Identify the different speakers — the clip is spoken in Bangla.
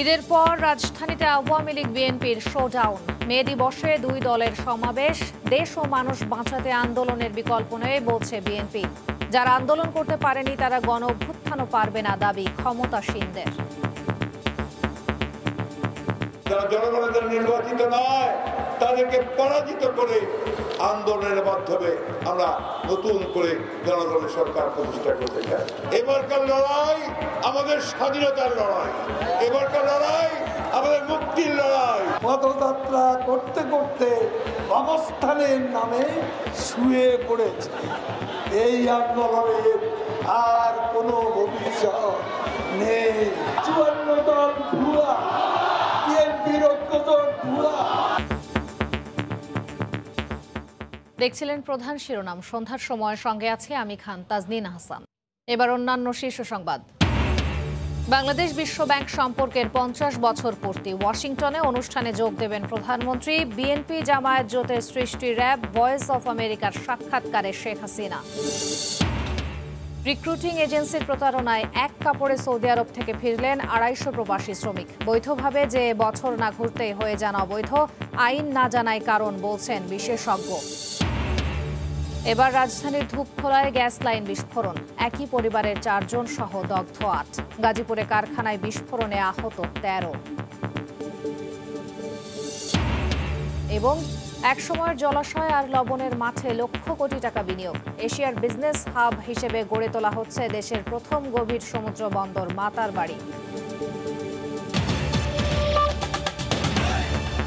Speaker 1: ঈদের পর রাজধানীতে আওয়ামী লীগ, বিএনপির শোডাউন। মে দিবসে দুই দলের সমাবেশ। দেশ ও মানুষ বাঁচাতে আন্দোলনের বিকল্প নেই বলছে বিএনপি। যারা আন্দোলন করতে পারেনি, তারা গণ অভ্যুত্থানও পারবে না দাবি ক্ষমতাসীনদের।
Speaker 2: জনগণের নির্বাচিত নয় তাদেরকে পরাজিত করে আন্দোলনের মাধ্যমে আমরা নতুন করে জনগণের সরকার প্রতিষ্ঠা করতে চাই। এবারকার লড়াই আমাদের স্বাধীনতার লড়াই। এবারকার লড়াই আমাদের মুক্তির লড়াই।
Speaker 3: পদযাত্রা করতে করতে অবস্থানের নামে শুয়ে পড়েছে। এই আন্দোলনের আর কোনো ভবিষ্যৎ
Speaker 1: দেখছিলেন প্রধান শিরোনাম। সন্ধ্যার সময় সঙ্গে আছে আমি খান, তাজনিন হাসান এবার অন্যান্য শীর্ষ সংবাদ। বাংলাদেশ বিশ্ব ব্যাংক সম্পর্কের পঞ্চাশ বছর পূর্তি। ওয়াশিংটনে অনুষ্ঠানে যোগ দেবেন প্রধানমন্ত্রী। বিএনপি জামায়াত জোটের সৃষ্টি র্যাব, ভয়েস অফ আমেরিকার সাক্ষাৎকারে শেখ হাসিনা। রিক্রুটিং এজেন্সির প্রতারণায় এক কাপড়ে সৌদি আরব থেকে ফিরলেন আড়াইশো প্রবাসী শ্রমিক। বৈধভাবে যে বছর না ঘুরতেই হয়ে যান অবৈধ, আইন না জানায় কারণ বলছেন বিশেষজ্ঞ। এবার রাজধানীর ধূপখোলায় গ্যাস লাইন বিস্ফোরণ। একই পরিবারের চারজন সহ দগ্ধ আট। গাজীপুরে কারখানায় বিস্ফোরণে আহত তেরো। এবং একসময়ের জলাশয় আর লবণের মাঠে লক্ষ কোটি টাকা বিনিয়োগ। এশিয়ার বিজনেস হাব হিসেবে গড়ে তোলা হচ্ছে দেশের প্রথম গভীর সমুদ্র বন্দর মাতার বাড়ি।